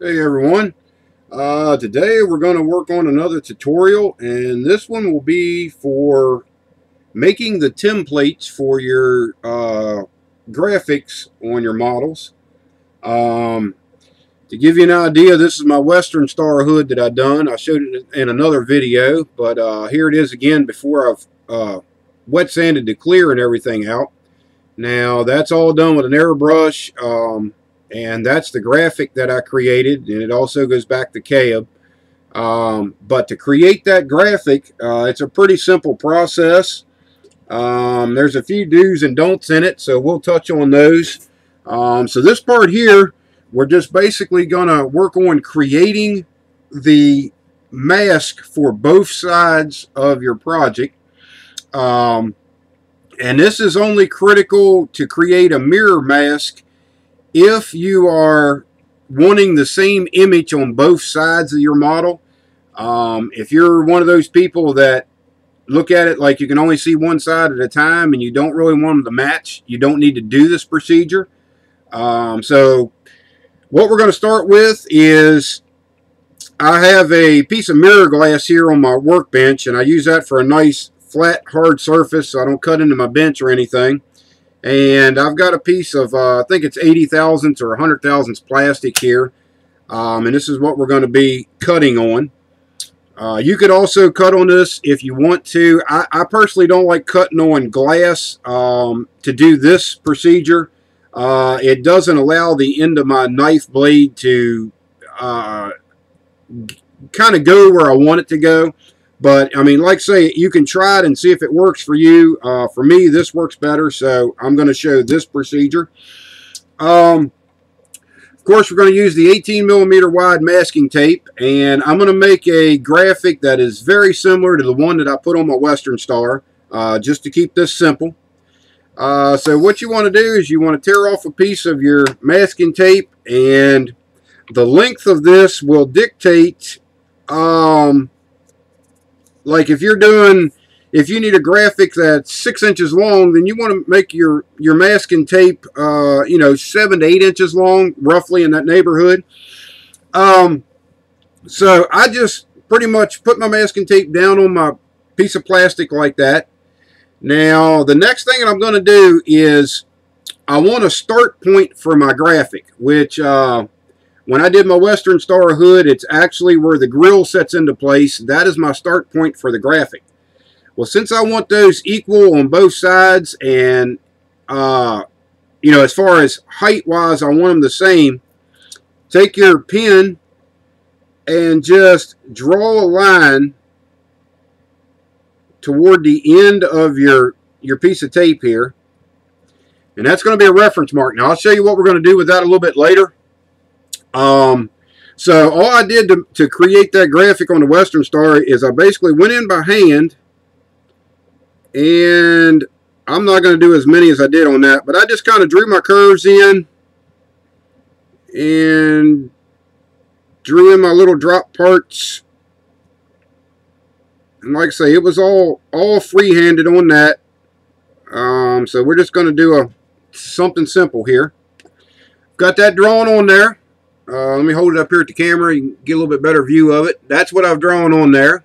Hey everyone, uh, today we're going to work on another tutorial and this one will be for making the templates for your uh, graphics on your models. Um, to give you an idea, this is my Western Star hood that I done. I showed it in another video, but uh, here it is again before I've uh, wet sanded the clear and everything out. Now that's all done with an airbrush. Um, and that's the graphic that I created and it also goes back to Cab. Um, but to create that graphic uh, it's a pretty simple process. Um, there's a few do's and don'ts in it so we'll touch on those. Um, so this part here we're just basically gonna work on creating the mask for both sides of your project. Um, and this is only critical to create a mirror mask if you are wanting the same image on both sides of your model, um, if you're one of those people that look at it like you can only see one side at a time and you don't really want them to match, you don't need to do this procedure. Um, so what we're going to start with is I have a piece of mirror glass here on my workbench and I use that for a nice flat hard surface so I don't cut into my bench or anything. And I've got a piece of, uh, I think it's 80 thousandths or 100 thousandths plastic here. Um, and this is what we're going to be cutting on. Uh, you could also cut on this if you want to. I, I personally don't like cutting on glass um, to do this procedure. Uh, it doesn't allow the end of my knife blade to uh, kind of go where I want it to go. But, I mean, like I say, you can try it and see if it works for you. Uh, for me, this works better, so I'm going to show this procedure. Um, of course, we're going to use the 18 millimeter wide masking tape, and I'm going to make a graphic that is very similar to the one that I put on my Western Star, uh, just to keep this simple. Uh, so what you want to do is you want to tear off a piece of your masking tape, and the length of this will dictate um, like if you're doing if you need a graphic that's six inches long then you want to make your your masking tape uh, you know seven to eight inches long roughly in that neighborhood. Um, so I just pretty much put my masking tape down on my piece of plastic like that. Now the next thing that I'm going to do is I want a start point for my graphic which uh, when I did my Western Star hood, it's actually where the grill sets into place. That is my start point for the graphic. Well, since I want those equal on both sides and, uh, you know, as far as height-wise, I want them the same, take your pen and just draw a line toward the end of your, your piece of tape here. And that's going to be a reference mark. Now, I'll show you what we're going to do with that a little bit later. Um, so all I did to, to create that graphic on the Western Star is I basically went in by hand and I'm not going to do as many as I did on that, but I just kind of drew my curves in and drew in my little drop parts. And like I say, it was all all free-handed on that. Um, so we're just going to do a something simple here. Got that drawn on there. Uh, let me hold it up here at the camera. Can get a little bit better view of it. That's what I've drawn on there.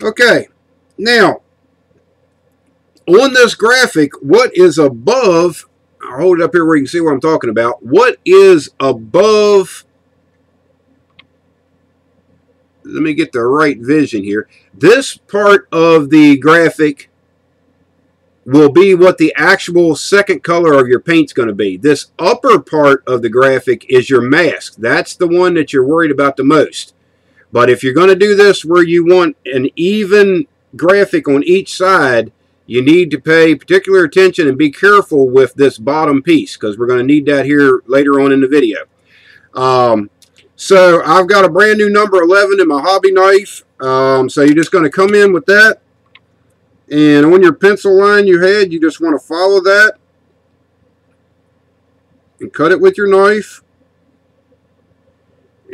Okay. Now, on this graphic, what is above, I'll hold it up here where you can see what I'm talking about. What is above, let me get the right vision here. This part of the graphic will be what the actual second color of your paint's going to be. This upper part of the graphic is your mask. That's the one that you're worried about the most. But if you're going to do this where you want an even graphic on each side, you need to pay particular attention and be careful with this bottom piece because we're going to need that here later on in the video. Um, so I've got a brand new number 11 in my hobby knife. Um, so you're just going to come in with that and on your pencil line you had, you just want to follow that and cut it with your knife.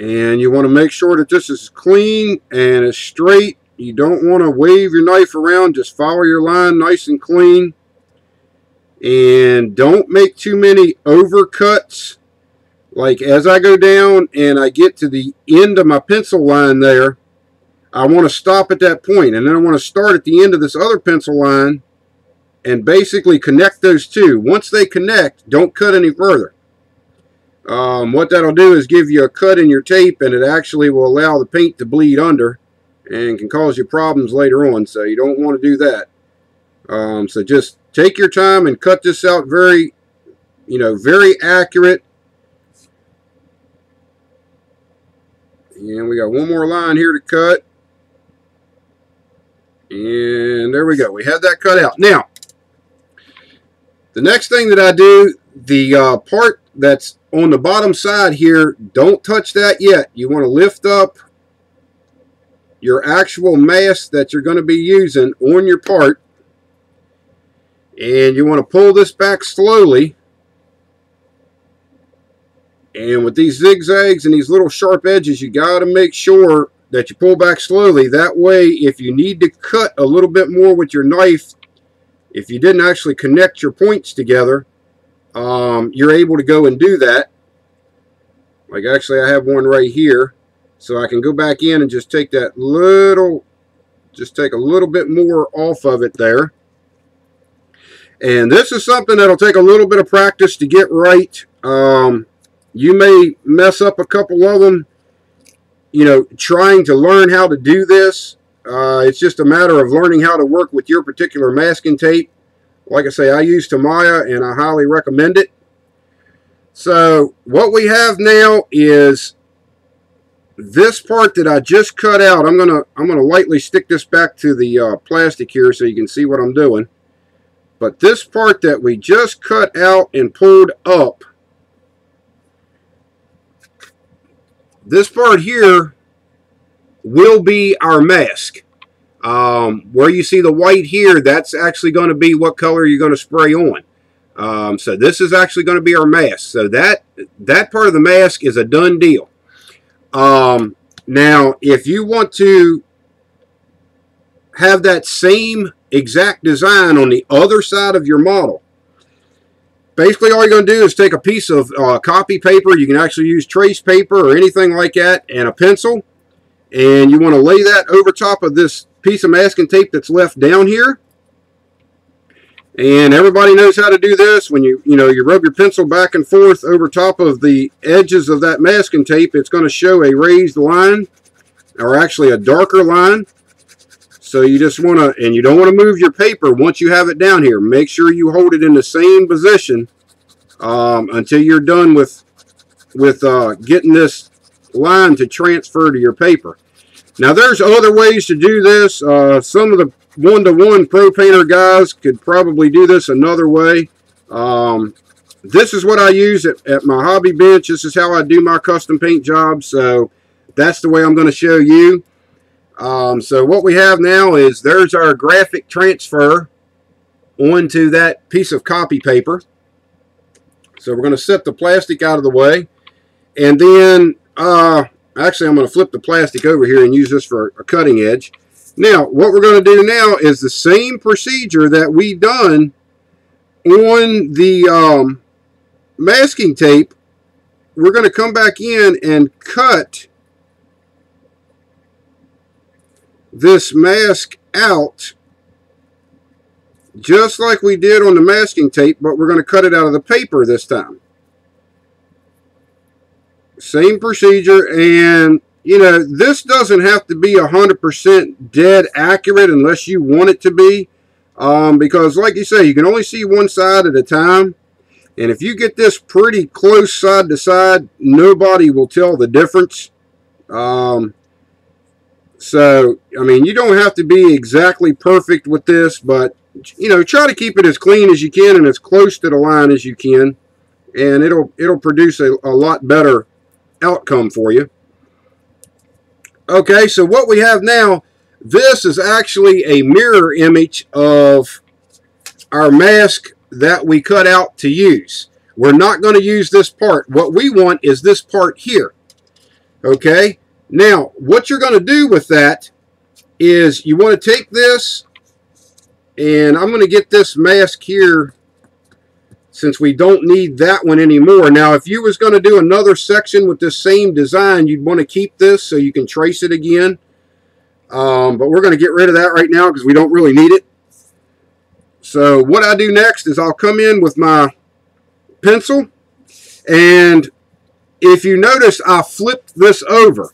And you want to make sure that this is clean and as straight. You don't want to wave your knife around. Just follow your line nice and clean. And don't make too many overcuts. like as I go down and I get to the end of my pencil line there, I want to stop at that point and then I want to start at the end of this other pencil line and basically connect those two. Once they connect, don't cut any further. Um, what that'll do is give you a cut in your tape and it actually will allow the paint to bleed under and can cause you problems later on so you don't want to do that. Um, so just take your time and cut this out very, you know, very accurate. And we got one more line here to cut. And there we go. We had that cut out. Now, the next thing that I do, the uh, part that's on the bottom side here, don't touch that yet. You want to lift up your actual mask that you're going to be using on your part. And you want to pull this back slowly. And with these zigzags and these little sharp edges, you got to make sure that you pull back slowly. That way, if you need to cut a little bit more with your knife, if you didn't actually connect your points together, um, you're able to go and do that. Like actually I have one right here. So I can go back in and just take that little, just take a little bit more off of it there. And this is something that'll take a little bit of practice to get right. Um, you may mess up a couple of them, you know, trying to learn how to do this. Uh, it's just a matter of learning how to work with your particular masking tape. Like I say, I use Tamiya and I highly recommend it. So what we have now is this part that I just cut out. I'm gonna I'm gonna lightly stick this back to the uh, plastic here so you can see what I'm doing. But this part that we just cut out and pulled up, this part here will be our mask. Um, where you see the white here, that's actually going to be what color you're going to spray on. Um, so this is actually going to be our mask. So that that part of the mask is a done deal. Um, now, if you want to have that same exact design on the other side of your model, basically all you're going to do is take a piece of uh, copy paper. You can actually use trace paper or anything like that and a pencil. And you want to lay that over top of this piece of masking tape that's left down here. And everybody knows how to do this. When you, you know, you rub your pencil back and forth over top of the edges of that masking tape, it's going to show a raised line, or actually a darker line. So you just want to, and you don't want to move your paper once you have it down here. Make sure you hold it in the same position um, until you're done with, with uh, getting this line to transfer to your paper. Now there's other ways to do this. Uh, some of the one-to-one -one pro painter guys could probably do this another way. Um, this is what I use at, at my hobby bench. This is how I do my custom paint jobs. So that's the way I'm going to show you. Um, so what we have now is there's our graphic transfer onto that piece of copy paper. So we're going to set the plastic out of the way. And then uh, Actually, I'm going to flip the plastic over here and use this for a cutting edge. Now, what we're going to do now is the same procedure that we done on the um, masking tape. We're going to come back in and cut this mask out just like we did on the masking tape, but we're going to cut it out of the paper this time. Same procedure, and you know, this doesn't have to be 100% dead accurate unless you want it to be. Um, because like you say, you can only see one side at a time. And if you get this pretty close side to side, nobody will tell the difference. Um, so, I mean, you don't have to be exactly perfect with this, but, you know, try to keep it as clean as you can and as close to the line as you can. And it'll, it'll produce a, a lot better outcome for you. Okay, so what we have now, this is actually a mirror image of our mask that we cut out to use. We're not going to use this part. What we want is this part here. Okay, now what you're going to do with that is you want to take this and I'm going to get this mask here since we don't need that one anymore. Now, if you was going to do another section with this same design, you'd want to keep this so you can trace it again. Um, but we're going to get rid of that right now because we don't really need it. So what I do next is I'll come in with my pencil and if you notice I flipped this over.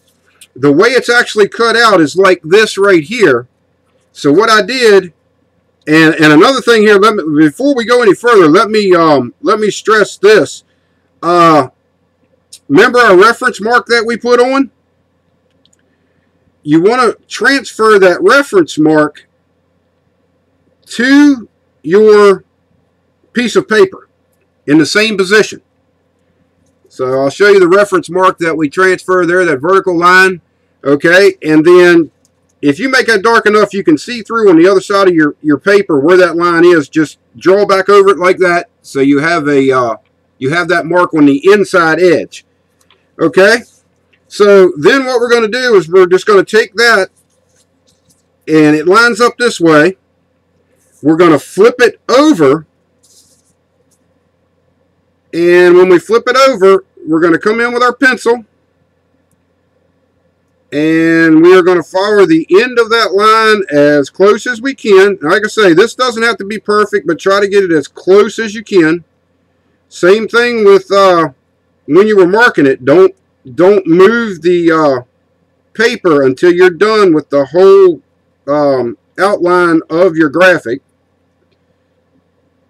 The way it's actually cut out is like this right here. So what I did and and another thing here, let me before we go any further, let me um let me stress this. Uh remember our reference mark that we put on? You want to transfer that reference mark to your piece of paper in the same position. So I'll show you the reference mark that we transfer there, that vertical line. Okay, and then if you make that dark enough you can see through on the other side of your, your paper where that line is, just draw back over it like that so you have a uh, you have that mark on the inside edge. Okay? So then what we're going to do is we're just going to take that and it lines up this way. We're going to flip it over and when we flip it over, we're going to come in with our pencil and we are going to follow the end of that line as close as we can. Like I say, this doesn't have to be perfect, but try to get it as close as you can. Same thing with uh, when you were marking it. Don't don't move the uh, paper until you're done with the whole um, outline of your graphic.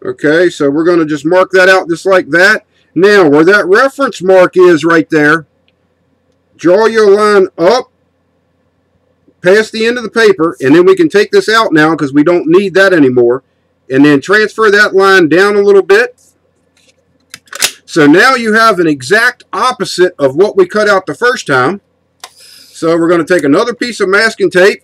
Okay, so we're going to just mark that out just like that. Now, where that reference mark is right there, draw your line up past the end of the paper, and then we can take this out now because we don't need that anymore, and then transfer that line down a little bit. So now you have an exact opposite of what we cut out the first time. So we're going to take another piece of masking tape,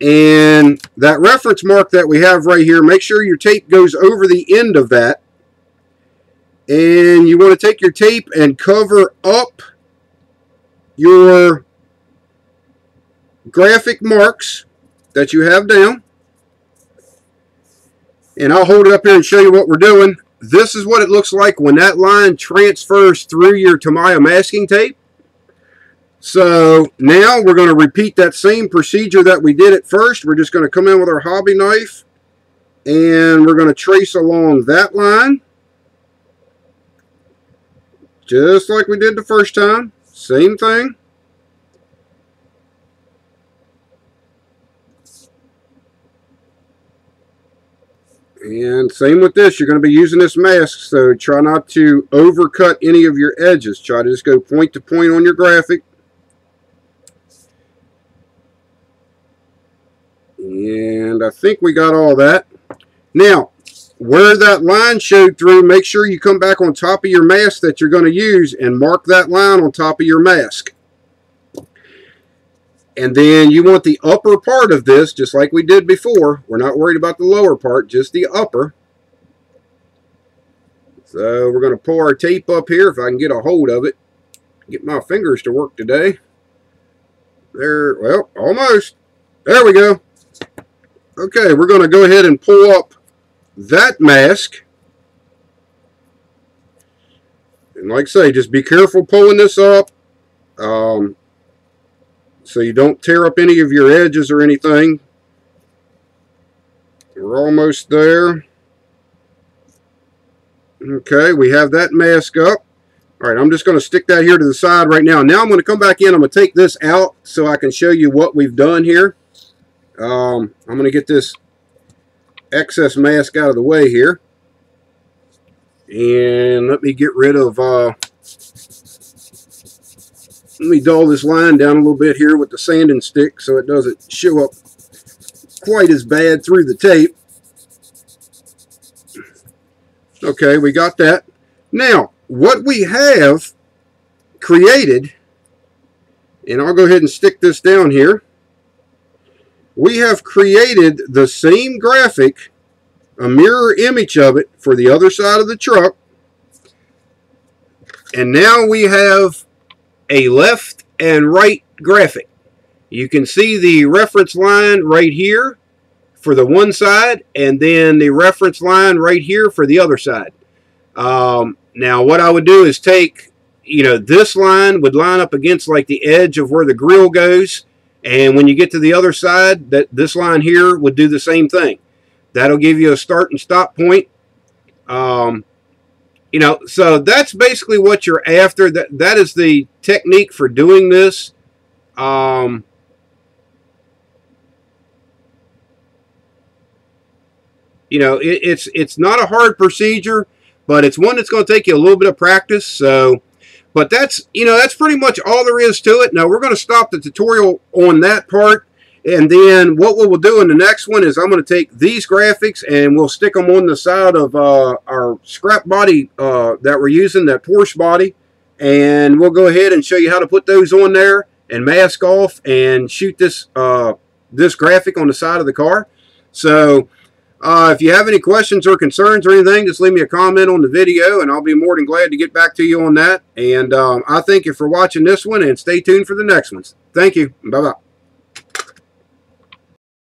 and that reference mark that we have right here, make sure your tape goes over the end of that. And you want to take your tape and cover up your graphic marks that you have down. And I'll hold it up here and show you what we're doing. This is what it looks like when that line transfers through your Tamiya masking tape. So now we're going to repeat that same procedure that we did at first. We're just going to come in with our hobby knife and we're going to trace along that line. Just like we did the first time. Same thing. And same with this, you're going to be using this mask, so try not to overcut any of your edges. Try to just go point to point on your graphic. And I think we got all that. Now, where that line showed through, make sure you come back on top of your mask that you're going to use and mark that line on top of your mask. And then you want the upper part of this, just like we did before. We're not worried about the lower part, just the upper. So we're going to pull our tape up here if I can get a hold of it. Get my fingers to work today. There, well, almost. There we go. Okay, we're going to go ahead and pull up that mask. And like I say, just be careful pulling this up. Um, so you don't tear up any of your edges or anything. We're almost there. Okay, we have that mask up. All right, I'm just going to stick that here to the side right now. Now I'm going to come back in. I'm going to take this out so I can show you what we've done here. Um, I'm going to get this excess mask out of the way here. And let me get rid of uh, let me dull this line down a little bit here with the sanding stick so it doesn't show up quite as bad through the tape. Okay, we got that. Now, what we have created, and I'll go ahead and stick this down here, we have created the same graphic, a mirror image of it for the other side of the truck, and now we have a left and right graphic. You can see the reference line right here for the one side and then the reference line right here for the other side. Um, now what I would do is take, you know, this line would line up against like the edge of where the grill goes. And when you get to the other side, that this line here would do the same thing. That'll give you a start and stop point. Um, you know, so that's basically what you're after. That That is the technique for doing this. Um, you know, it, it's it's not a hard procedure, but it's one that's going to take you a little bit of practice. So, but that's you know that's pretty much all there is to it. Now we're going to stop the tutorial on that part, and then what we'll do in the next one is I'm going to take these graphics and we'll stick them on the side of uh, our scrap body uh, that we're using, that Porsche body, and we'll go ahead and show you how to put those on there and mask off and shoot this uh, this graphic on the side of the car. So uh, if you have any questions or concerns or anything, just leave me a comment on the video, and I'll be more than glad to get back to you on that. And um, I thank you for watching this one, and stay tuned for the next ones. Thank you. Bye-bye.